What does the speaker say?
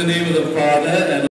the name of the Father and